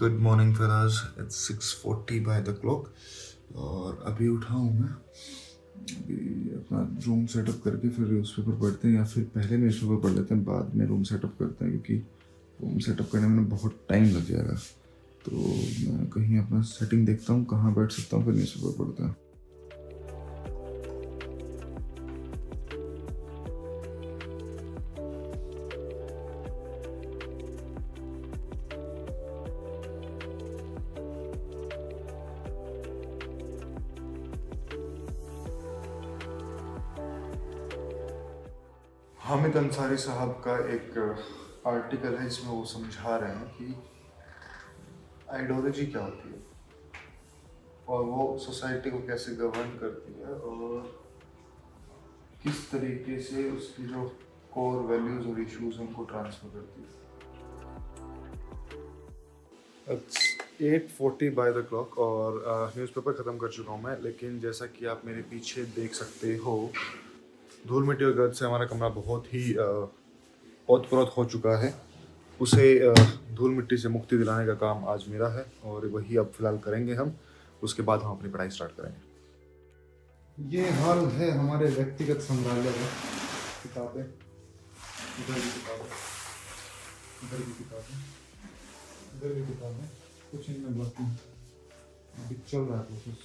Good morning Faraz it's six forty by the clock और अभी उठा हूँ मैं। अभी अपना रूम सेटअप करके फिर न्यूज़पेपर पढ़ते हैं या फिर पहले न्यूज़पेपर पढ़ लेते हैं, बाद में रूम सेटअप करते हैं, क्योंकि रूम सेटअप करने में बहुत टाइम लग जाएगा। तो मैं कहीं अपना सेटिंग देखता हूँ, कहाँ बैठ सकता हूँ, फिर न्यूज़पेपर पढ़ता हैं। हामिद अंसारी साहब का एक आर्टिकल है इसमें वो समझा रहे हैं कि आइडियोलॉजी क्या होती है और वो सोसाइटी को कैसे गवर्न करती है और किस तरीके से उसकी जो कोर वैल्यूज़ और इश्यूज़ उनको ट्रांसफ़र करती है। Eight forty by the clock और न्यूज़पेपर ख़त्म कर चुका हूँ मैं, लेकिन जैसा कि आप मेरे पीछे देख सकते हो धूल मिट्टी और गर्द से हमारा कमरा बहुत ही ओत प्रोत हो चुका है। उसे धूल मिट्टी से मुक्ति दिलाने का काम आज मेरा है और वही अब फ़िलहाल करेंगे हम। उसके बाद हम अपनी पढ़ाई स्टार्ट करेंगे। ये हाल है हमारे व्यक्तिगत संग्रहालय का किताबें। इधर भी किताबें। इधर भी किताबें। इधर भी किताबें। कुछ इनमें अभी चल रहा है प्रोसेस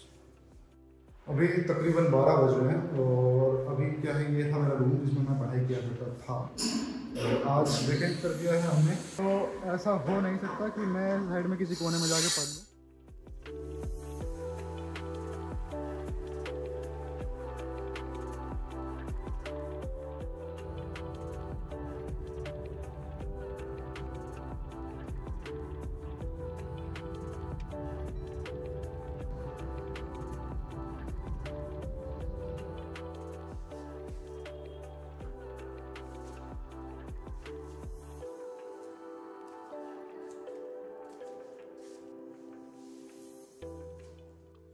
अभी तकरीबन बारह बज हैं और अभी क्या है, ये था मेरा रूम जिसमें मैं पढ़ाई किया करता था। आज वेकेंट कर दिया है हमने। तो ऐसा हो नहीं सकता कि मैं साइड में किसी कोने में जाके पढ़ लूँ।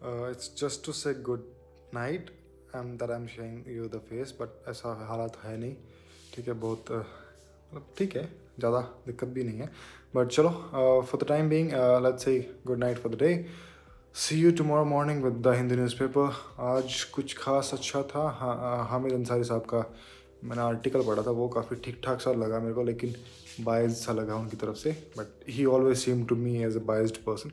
It's just to say good night and that I am showing you the face but ऐसा हालात है नहीं। ठीक है, बहुत मतलब ठीक है, ज़्यादा दिक्कत भी नहीं है। बट चलो for the time being let's say good night for the day see you tomorrow morning with the Hindi newspaper आज कुछ खास अच्छा था। हाँ हामिद अंसारी साहब का मैंने आर्टिकल पढ़ा था, वो काफ़ी ठीक ठाक सा लगा मेरे को, लेकिन बायज सा लगा उनकी तरफ़ से। But he always seem to me as a biased person